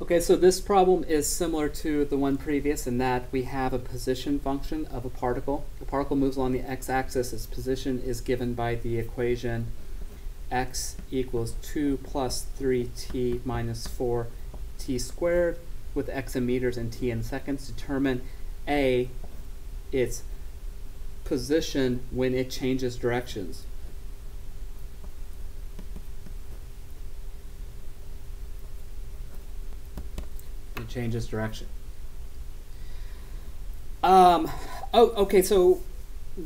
Okay, so this problem is similar to the one previous in that we have a position function of a particle. The particle moves along the x-axis. Its position is given by the equation x equals 2 plus 3t minus 4t squared with x in meters and t in seconds. Determine a, its position when it changes directions. Changes direction. Um, oh, okay, so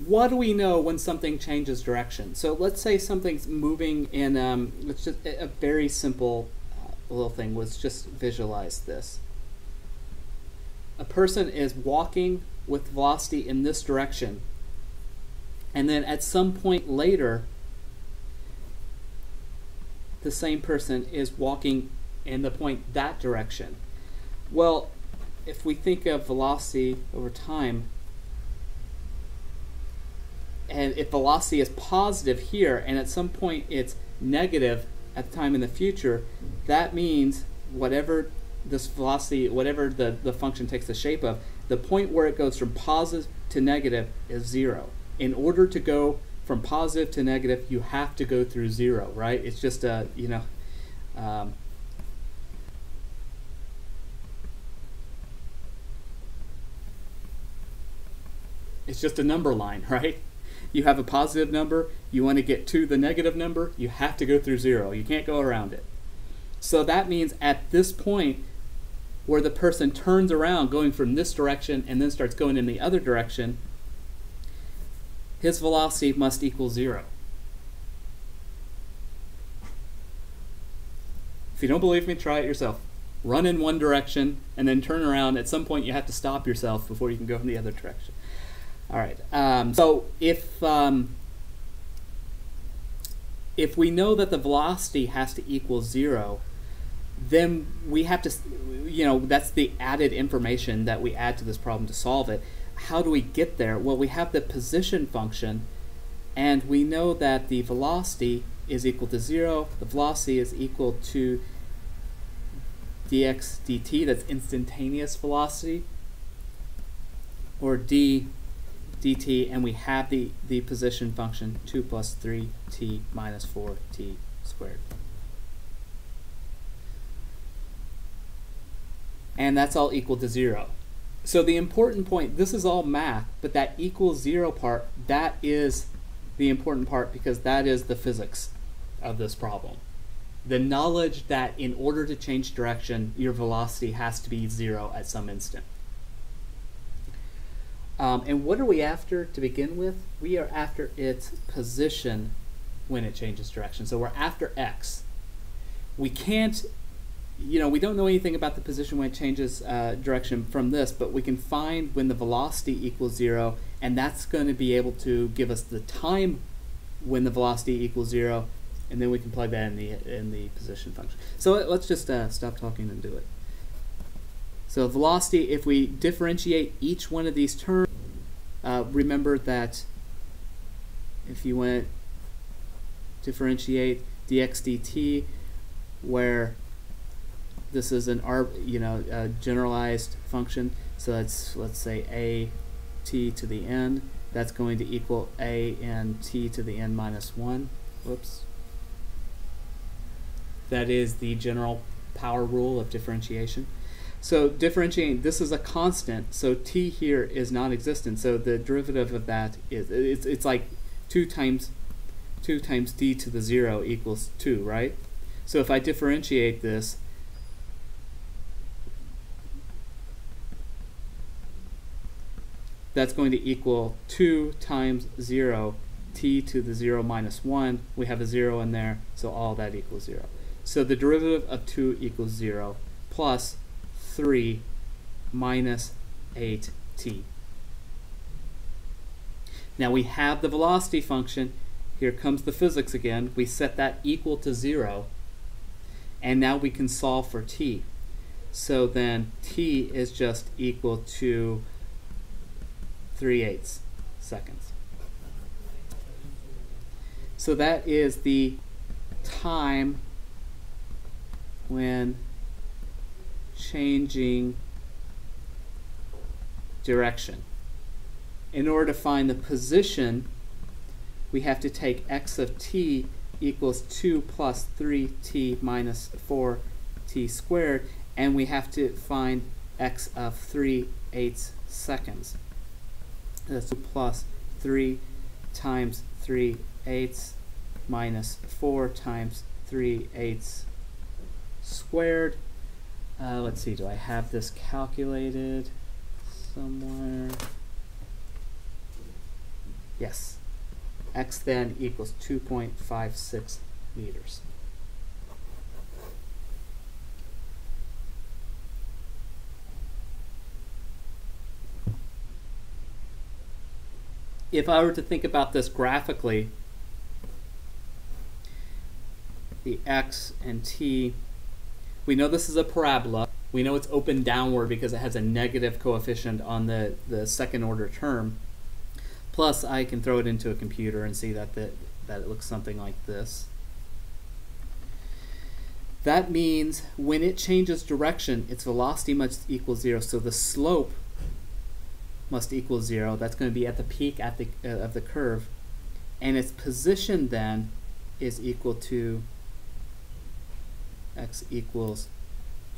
what do we know when something changes direction? So let's say something's moving in, um, let's just, a very simple uh, little thing was just visualize this. A person is walking with velocity in this direction, and then at some point later, the same person is walking in the point that direction. Well, if we think of velocity over time, and if velocity is positive here, and at some point it's negative at the time in the future, that means whatever this velocity, whatever the, the function takes the shape of, the point where it goes from positive to negative is zero. In order to go from positive to negative, you have to go through zero, right? It's just a, you know, um, It's just a number line, right? You have a positive number, you want to get to the negative number, you have to go through zero. You can't go around it. So that means at this point where the person turns around going from this direction and then starts going in the other direction, his velocity must equal zero. If you don't believe me, try it yourself. Run in one direction and then turn around. At some point, you have to stop yourself before you can go in the other direction. All right. Um, so if um, if we know that the velocity has to equal zero, then we have to, you know, that's the added information that we add to this problem to solve it. How do we get there? Well, we have the position function, and we know that the velocity is equal to zero. The velocity is equal to dx dt, that's instantaneous velocity, or d dt, and we have the, the position function 2 plus 3t minus 4t squared. And that's all equal to 0. So the important point, this is all math, but that equals 0 part, that is the important part because that is the physics of this problem. The knowledge that in order to change direction, your velocity has to be 0 at some instant. Um, and what are we after to begin with? We are after its position when it changes direction. So we're after x. We can't, you know, we don't know anything about the position when it changes uh, direction from this, but we can find when the velocity equals zero, and that's going to be able to give us the time when the velocity equals zero, and then we can plug that in the in the position function. So let's just uh, stop talking and do it. So velocity, if we differentiate each one of these terms, uh, remember that if you want to differentiate dx dt, where this is an arb, you know, a generalized function, so that's let's say a t to the n, that's going to equal a n t to the n minus 1. Whoops. That is the general power rule of differentiation. So differentiating, this is a constant, so t here is non-existent. So the derivative of that is, it's, it's like 2 times 2 times d to the 0 equals 2, right? So if I differentiate this, that's going to equal 2 times 0, t to the 0 minus 1. We have a 0 in there, so all that equals 0. So the derivative of 2 equals 0, plus 3 minus 8t. Now we have the velocity function. Here comes the physics again. We set that equal to 0. And now we can solve for t. So then t is just equal to 3 eighths seconds. So that is the time when changing direction. In order to find the position, we have to take x of t equals 2 plus 3t minus 4t squared, and we have to find x of 3 eighths seconds. That's 2 plus 3 times 3 eighths minus 4 times 3 eighths squared. Uh, let's see, do I have this calculated somewhere? Yes. X then equals 2.56 meters. If I were to think about this graphically, the x and t, we know this is a parabola. We know it's open downward because it has a negative coefficient on the, the second order term. Plus, I can throw it into a computer and see that, the, that it looks something like this. That means when it changes direction, its velocity must equal zero. So the slope must equal zero. That's going to be at the peak at the, uh, of the curve. And its position then is equal to x equals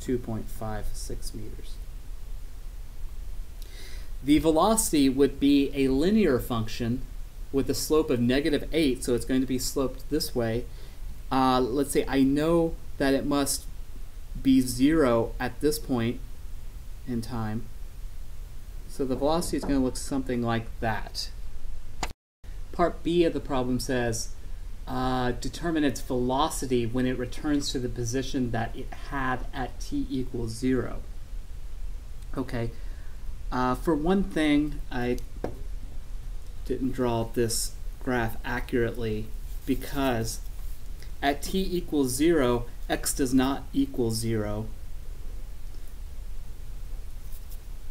2.56 meters. The velocity would be a linear function with a slope of negative 8, so it's going to be sloped this way. Uh, let's say I know that it must be 0 at this point in time. So the velocity is going to look something like that. Part B of the problem says uh, determine its velocity when it returns to the position that it had at t equals 0. Okay, uh, for one thing, I didn't draw this graph accurately because at t equals 0, x does not equal 0.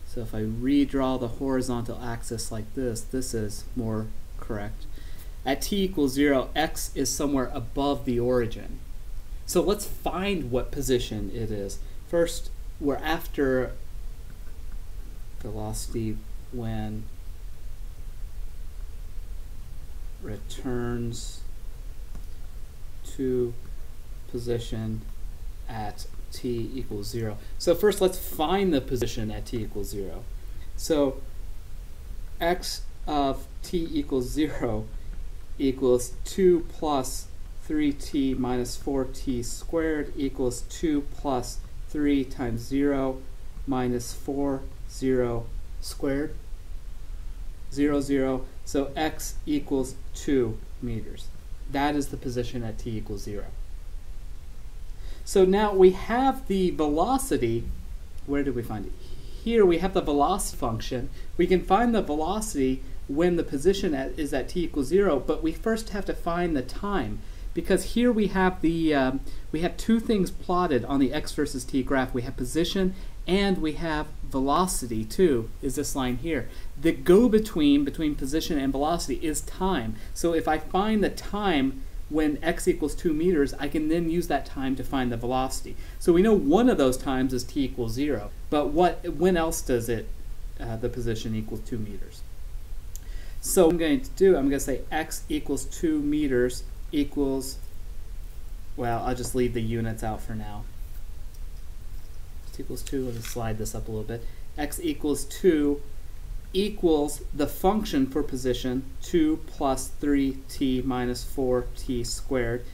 So if I redraw the horizontal axis like this, this is more correct. At t equals 0, x is somewhere above the origin. So let's find what position it is. First, we're after velocity when returns to position at t equals 0. So first let's find the position at t equals 0. So x of t equals 0 equals 2 plus 3t minus 4t squared equals 2 plus 3 times 0 minus 4 0 squared. 0 0 so x equals 2 meters. That is the position at t equals 0 so now we have the velocity. Where did we find it here we have the velocity function we can find the velocity when the position at, is at t equals 0, but we first have to find the time because here we have the um, we have two things plotted on the x versus t graph. We have position and we have velocity too, is this line here. The go-between between position and velocity is time. So if I find the time when x equals 2 meters, I can then use that time to find the velocity. So we know one of those times is t equals 0, but what when else does it uh, the position equal 2 meters? So I'm going to do, I'm going to say x equals 2 meters equals, well, I'll just leave the units out for now. X equals 2, let's slide this up a little bit. x equals 2 equals the function for position 2 plus 3t minus 4t squared.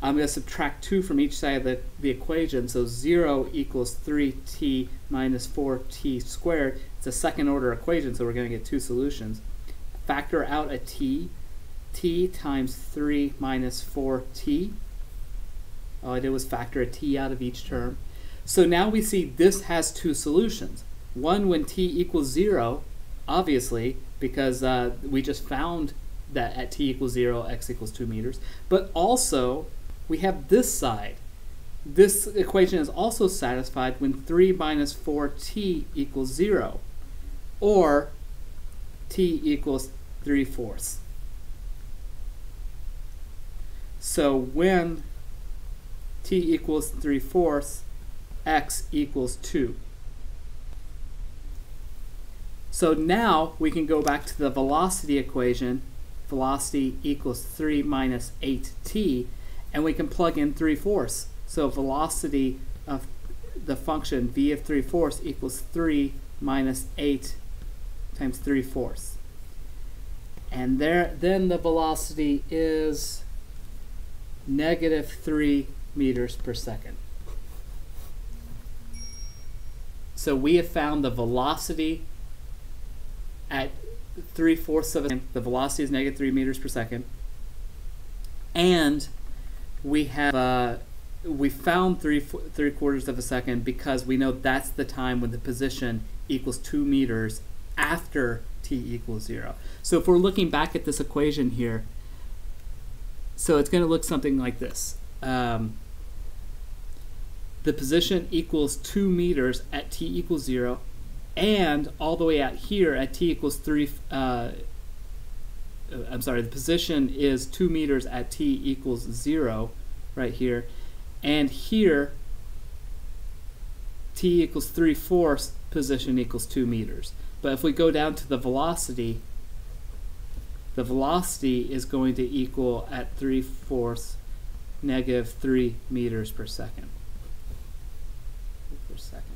I'm going to subtract 2 from each side of the, the equation, so 0 equals 3t minus 4t squared. It's a second order equation, so we're going to get two solutions factor out a t, t times 3 minus 4t. All I did was factor a t out of each term. So now we see this has two solutions. One when t equals 0, obviously, because uh, we just found that at t equals 0, x equals 2 meters. But also, we have this side. This equation is also satisfied when 3 minus 4t equals 0. Or t equals 3 fourths. So when t equals 3 fourths, x equals 2. So now we can go back to the velocity equation, velocity equals 3 minus 8t, and we can plug in 3 fourths. So velocity of the function v of 3 fourths equals 3 minus 8 times 3 fourths. And there, then the velocity is negative 3 meters per second. So we have found the velocity at 3 fourths of a second. The velocity is negative 3 meters per second. And we have uh, we found three three quarters of a second because we know that's the time when the position equals two meters after t equals zero. So if we're looking back at this equation here, so it's going to look something like this. Um, the position equals two meters at t equals zero, and all the way out here at t equals three. Uh, I'm sorry, the position is two meters at t equals zero, right here, and here t equals 3 fourths, position equals 2 meters. But if we go down to the velocity, the velocity is going to equal at 3 fourths negative 3 meters per second. Per second.